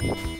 Bye.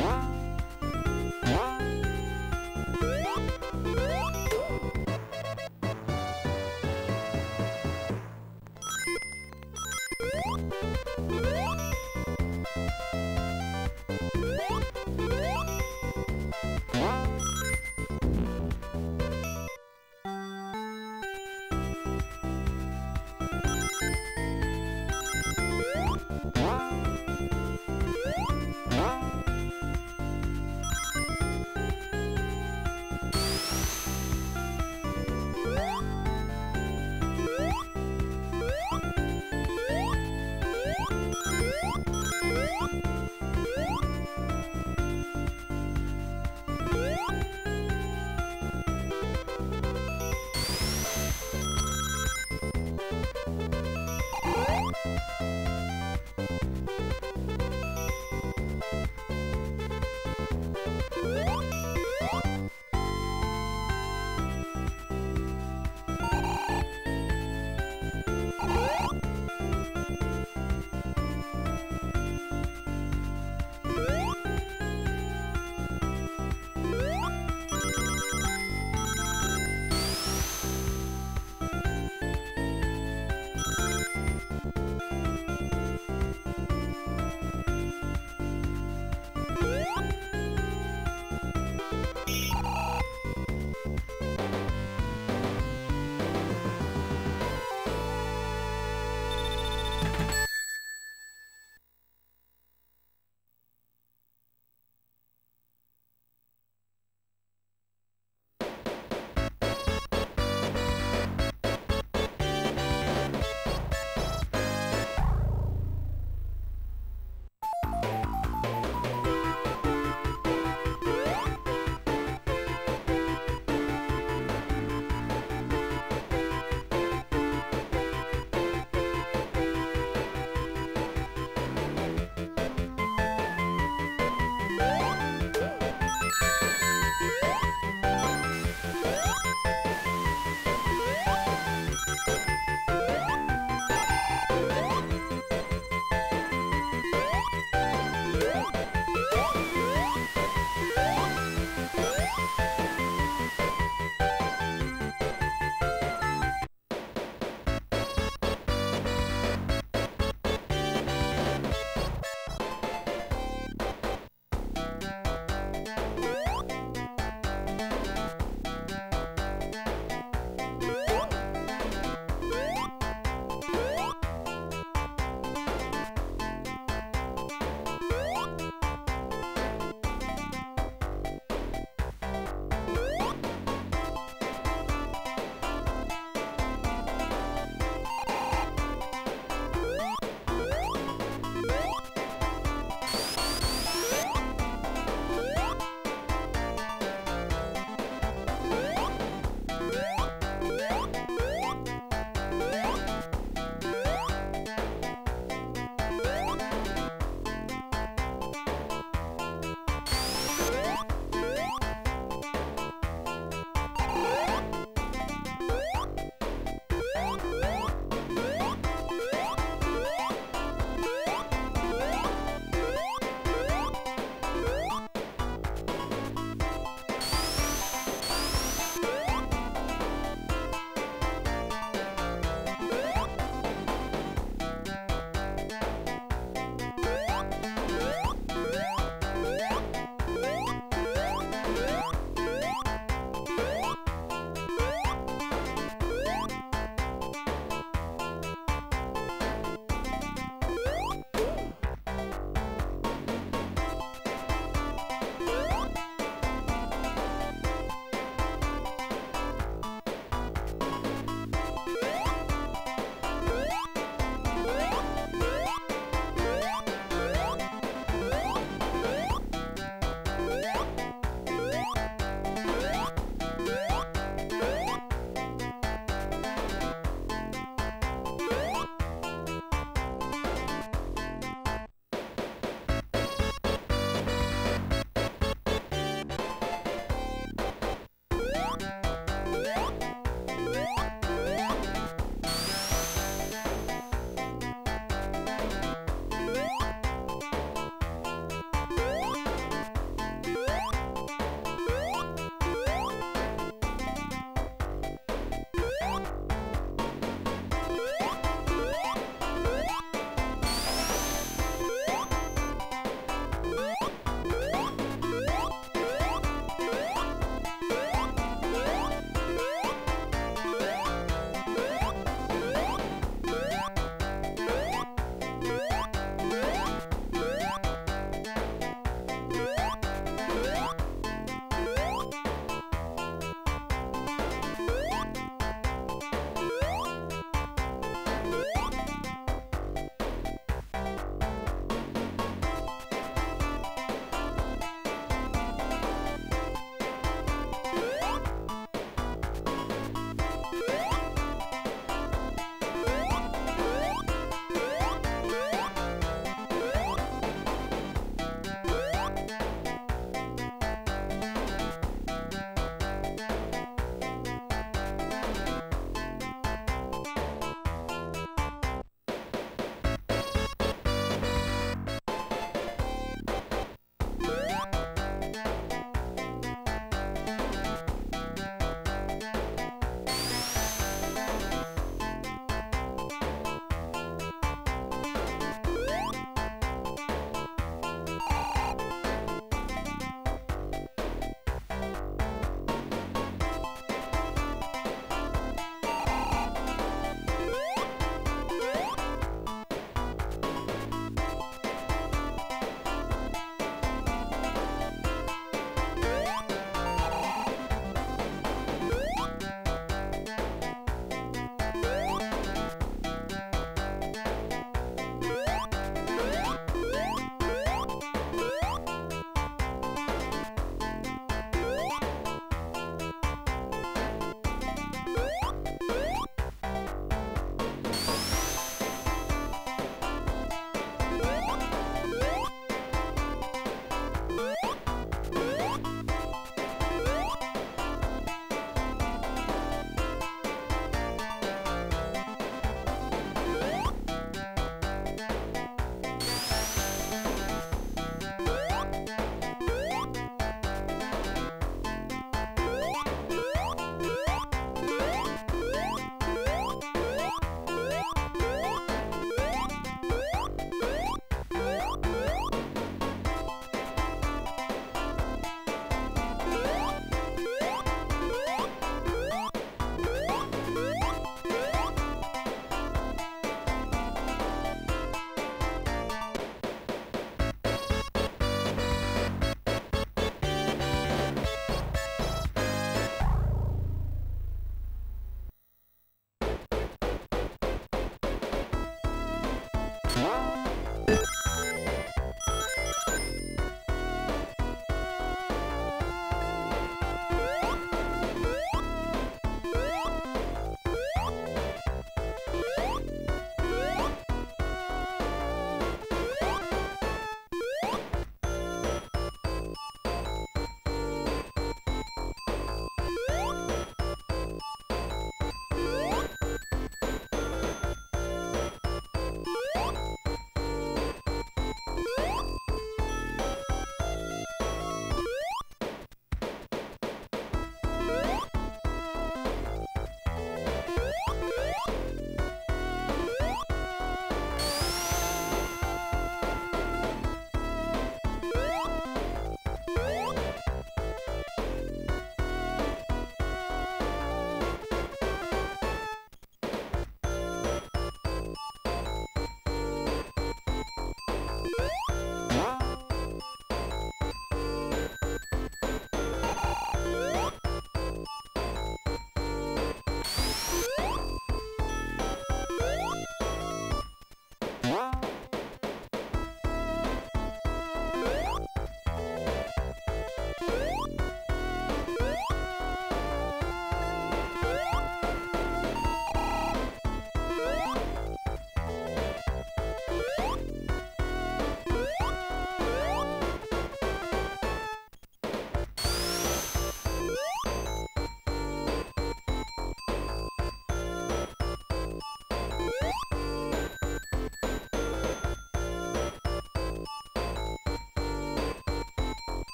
Bye.